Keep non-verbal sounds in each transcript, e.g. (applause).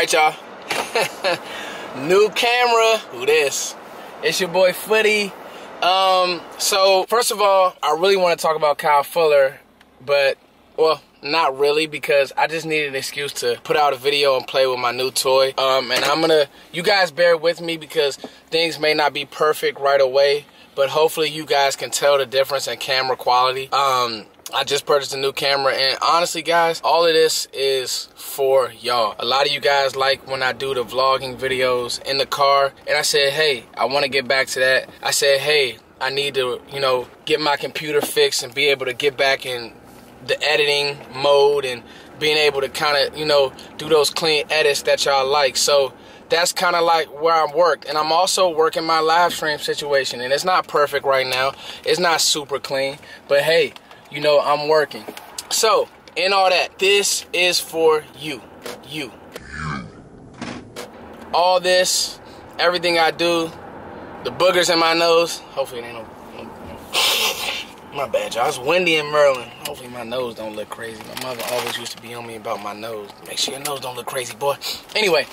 right, y'all. (laughs) New camera. Who this? It's your boy Footy. Um, so first of all, I really want to talk about Kyle Fuller, but well, not really because I just needed an excuse to put out a video and play with my new toy. Um, and I'm gonna, you guys bear with me because things may not be perfect right away, but hopefully you guys can tell the difference in camera quality. Um, I just purchased a new camera and honestly guys, all of this is for y'all. A lot of you guys like when I do the vlogging videos in the car and I said, hey, I want to get back to that. I said, hey, I need to, you know, get my computer fixed and be able to get back in the editing mode and being able to kind of, you know, do those clean edits that y'all like. So that's kind of like where I'm worked. And I'm also working my live stream situation. And it's not perfect right now. It's not super clean. But hey, you know I'm working. So, in all that, this is for you. You. All this, everything I do, the boogers in my nose. Hopefully it ain't no, no, no. (laughs) My bad, y'all. It's windy in Maryland. Hopefully my nose don't look crazy. My mother always used to be on me about my nose. Make sure your nose don't look crazy, boy. Anyway,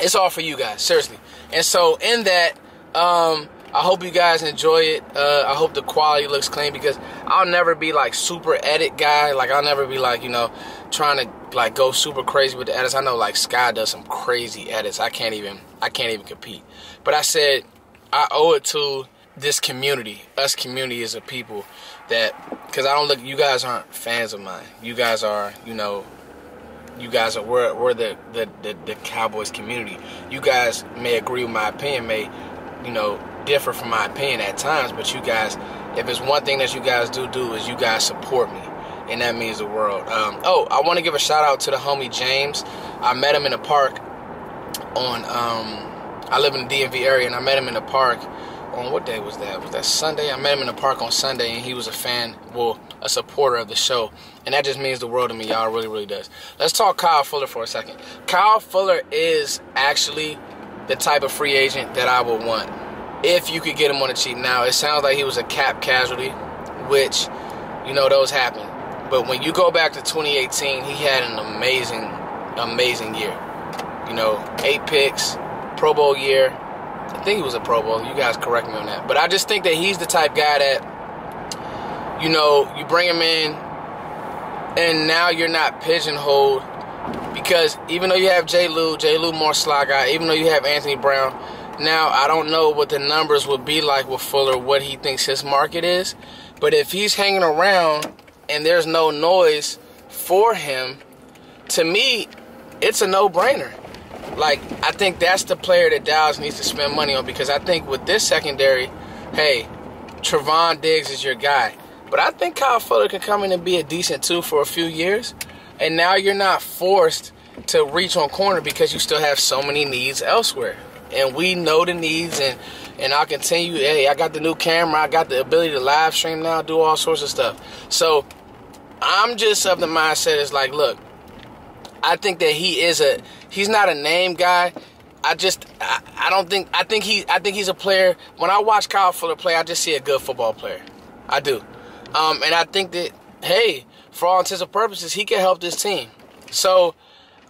it's all for you guys, seriously. And so in that, um, I hope you guys enjoy it. Uh, I hope the quality looks clean because I'll never be like super edit guy. Like I'll never be like you know trying to like go super crazy with the edits. I know like Sky does some crazy edits. I can't even I can't even compete. But I said I owe it to this community, us community as a people that because I don't look. You guys aren't fans of mine. You guys are you know you guys are we're, we're the, the, the, the, Cowboys community. You guys may agree with my opinion, may, you know, differ from my opinion at times, but you guys, if it's one thing that you guys do do is you guys support me, and that means the world. Um, oh, I want to give a shout out to the homie James. I met him in the park on. Um, I live in the DMV area, and I met him in the park on what day was that? Was that Sunday? I met him in the park on Sunday, and he was a fan, well, a supporter of the show, and that just means the world to me, y'all. Really, really does. Let's talk Kyle Fuller for a second. Kyle Fuller is actually the type of free agent that I would want if you could get him on the cheap. Now, it sounds like he was a cap casualty, which, you know, those happen. But when you go back to 2018, he had an amazing, amazing year. You know, eight picks, Pro Bowl year. I think he was a Pro Bowl. You guys correct me on that. But I just think that he's the type guy that, you know, you bring him in, and now you're not pigeonholed because even though you have J. Lou, J. Lou more slot guy, even though you have Anthony Brown, now, I don't know what the numbers would be like with Fuller, what he thinks his market is. But if he's hanging around and there's no noise for him, to me, it's a no brainer. Like, I think that's the player that Dallas needs to spend money on because I think with this secondary, hey, Trevon Diggs is your guy. But I think Kyle Fuller can come in and be a decent two for a few years. And now you're not forced to reach on corner because you still have so many needs elsewhere and we know the needs and and I'll continue. Hey, I got the new camera. I got the ability to live stream now, do all sorts of stuff. So I'm just of the mindset is like, look, I think that he is a he's not a name guy. I just I, I don't think I think he I think he's a player. When I watch Kyle Fuller play, I just see a good football player. I do, um, and I think that hey, for all intents and purposes, he can help this team. So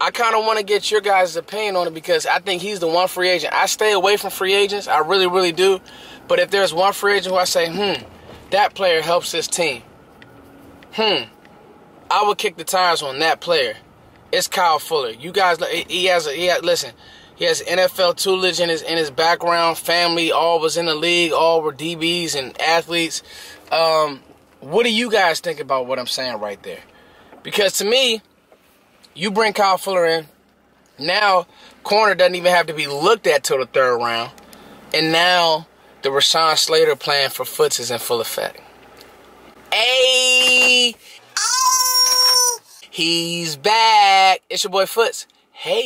I kind of want to get your guys' opinion on it because I think he's the one free agent. I stay away from free agents. I really, really do. But if there's one free agent who I say, hmm, that player helps this team, hmm, I would kick the tires on that player. It's Kyle Fuller. You guys, he has a, he has, listen, he has NFL tutelage in his in his background. Family all was in the league. All were DBs and athletes. Um, what do you guys think about what I'm saying right there? Because to me, you bring Kyle Fuller in. Now, corner doesn't even have to be looked at till the third round. And now, the Rashawn Slater plan for Foots is in full effect. Hey! Oh! He's back. It's your boy Foots. Hey.